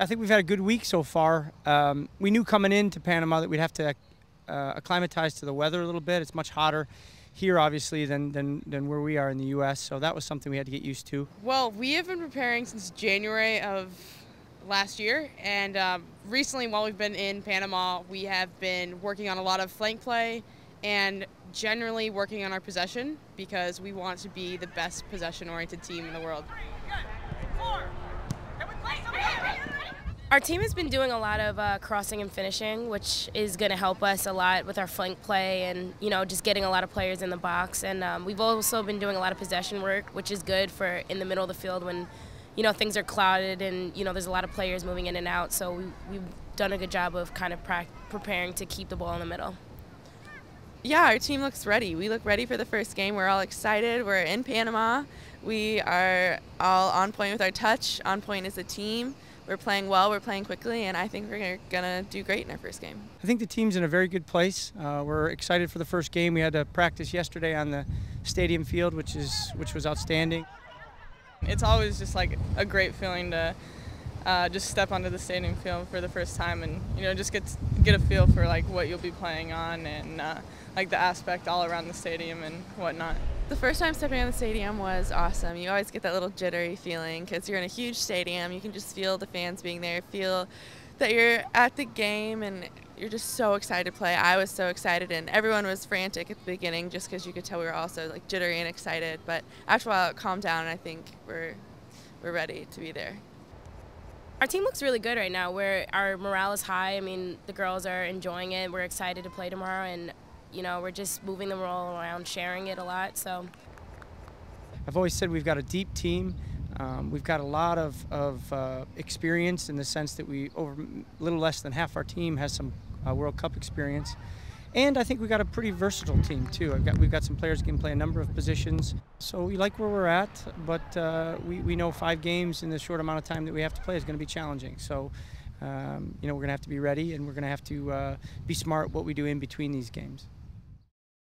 I think we've had a good week so far. Um, we knew coming into Panama that we'd have to uh, acclimatize to the weather a little bit. It's much hotter here, obviously, than, than, than where we are in the U.S., so that was something we had to get used to. Well, we have been preparing since January of last year, and um, recently, while we've been in Panama, we have been working on a lot of flank play and generally working on our possession because we want to be the best possession oriented team in the world. Our team has been doing a lot of uh, crossing and finishing, which is going to help us a lot with our flank play and you know just getting a lot of players in the box. And um, we've also been doing a lot of possession work, which is good for in the middle of the field when you know things are clouded and you know there's a lot of players moving in and out. So we, we've done a good job of kind of preparing to keep the ball in the middle. Yeah, our team looks ready. We look ready for the first game. We're all excited. We're in Panama. We are all on point with our touch, on point as a team we're playing well, we're playing quickly, and I think we're going to do great in our first game. I think the team's in a very good place. Uh, we're excited for the first game. We had to practice yesterday on the stadium field, which is which was outstanding. It's always just like a great feeling to uh, just step onto the stadium field for the first time and you know just get get a feel for like what you'll be playing on and uh, like the aspect all around the stadium and whatnot. The first time stepping on the stadium was awesome. You always get that little jittery feeling because you're in a huge stadium. You can just feel the fans being there, feel that you're at the game, and you're just so excited to play. I was so excited, and everyone was frantic at the beginning just because you could tell we were also like jittery and excited. But after a while, it calmed down, and I think we're we're ready to be there. Our team looks really good right now. Where our morale is high. I mean, the girls are enjoying it. We're excited to play tomorrow, and you know, we're just moving the role around, sharing it a lot. So I've always said we've got a deep team. Um, we've got a lot of, of uh, experience in the sense that we, over a little less than half our team has some uh, World Cup experience. And I think we've got a pretty versatile team too. Got, we've got some players who can play a number of positions. So we like where we're at, but uh, we, we know five games in the short amount of time that we have to play is going to be challenging. So um, you know, we're going to have to be ready and we're going to have to uh, be smart what we do in between these games.